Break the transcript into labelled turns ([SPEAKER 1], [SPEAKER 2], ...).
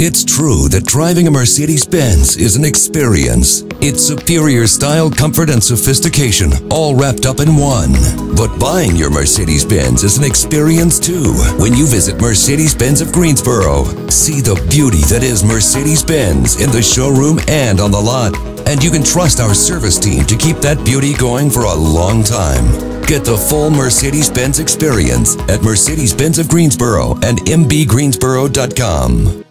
[SPEAKER 1] It's true that driving a Mercedes Benz is an experience. It's superior style, comfort, and sophistication, all wrapped up in one. But buying your Mercedes Benz is an experience too when you visit Mercedes Benz of Greensboro. See the beauty that is Mercedes Benz in the showroom and on the lot. And you can trust our service team to keep that beauty going for a long time. Get the full Mercedes Benz experience at Mercedes Benz of Greensboro and mbgreensboro.com.